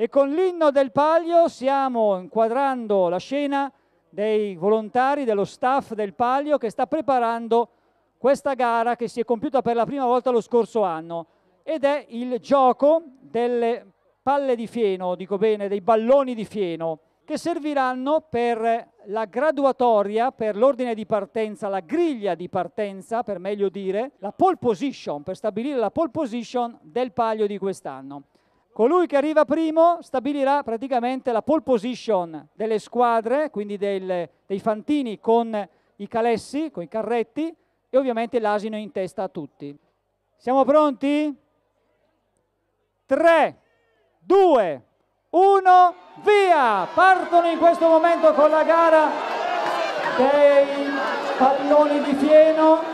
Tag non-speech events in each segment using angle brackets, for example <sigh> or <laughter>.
e con l'inno del Palio stiamo inquadrando la scena dei volontari, dello staff del Palio che sta preparando questa gara che si è compiuta per la prima volta lo scorso anno ed è il gioco delle palle di fieno, dico bene, dei balloni di fieno che serviranno per la graduatoria, per l'ordine di partenza, la griglia di partenza, per meglio dire, la pole position, per stabilire la pole position del palio di quest'anno. Colui che arriva primo stabilirà praticamente la pole position delle squadre, quindi del, dei fantini con i calessi, con i carretti e ovviamente l'asino in testa a tutti. Siamo pronti? 3, 2, 1, via! Partono in questo momento con la gara dei palloni di fieno,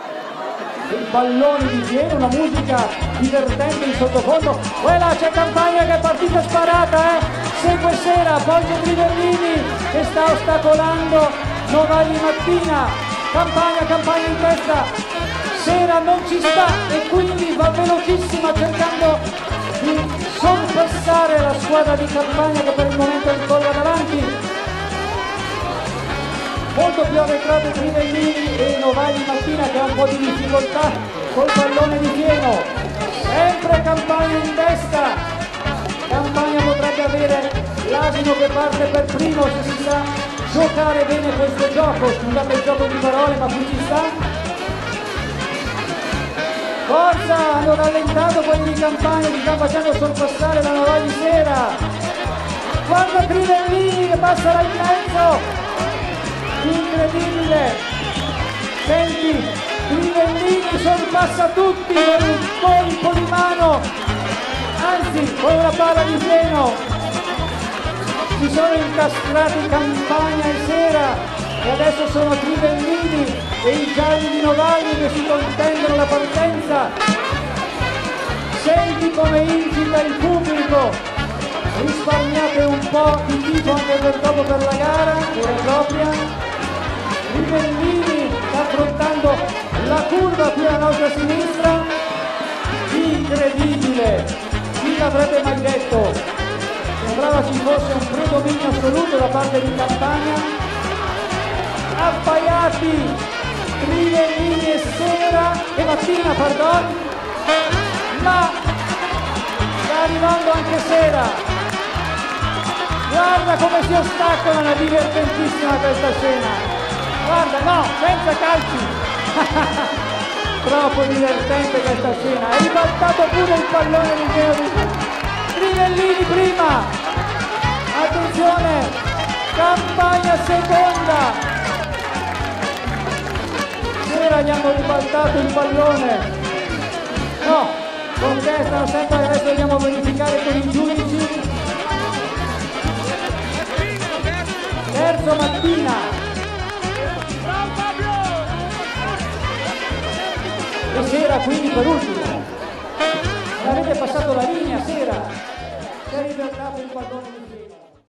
dei palloni di fieno, una musica divertente in sottofondo. Quella c'è Campagna che è partita sparata, eh! Segue Sera, poi c'è Trivellini che sta ostacolando Novali Mattina. Campagna, Campagna in testa. Sera non ci sta e quindi va velocissima cercando di sorpassare la squadra di campagna che per il momento molto più arretrato Rivellini e Novali Mattina che ha un po' di difficoltà col pallone di pieno sempre Campagna in testa Campagna potrebbe avere l'asino che parte per primo se si sa giocare bene questo gioco scusate il gioco di parole ma qui ci sta Forza, hanno rallentato quelli di campagna, li stanno facendo sorpassare la Novai di Sera. Guarda Crivellini che passa là in mezzo. Incredibile. Senti, Crivellini sorpassa tutti con un colpo di mano. Anzi, con una palla di freno. Si sono incastrati campagna e sera e adesso sono Trivellini e i gialli di Novalli che si contendono la partenza senti come incita il pubblico risparmiate un po' di tifo anche per dopo per la gara vera e propria Rivellini sta affrontando la curva qui alla nostra sinistra. Incredibile! Chi l'avrebbe mai detto? Sembrava ci fosse un predominio assoluto da parte di Campania. Appaiati Rivellini e Sera e Mattina pardon. Ma sta arrivando anche Sera. Guarda come si ostacolano è divertentissima questa scena guarda no senza calci. <laughs> Troppo divertente questa scena. È ribaltato pure il pallone di Rivellini prima. Attenzione campagna seconda. Sera gli hanno ribaltato il pallone. No contestano sempre adesso dobbiamo verificare con i giudici. Terzo mattina e sera quindi per ultimo. Non avete passato la linea sera. Si è ribaltato il pallone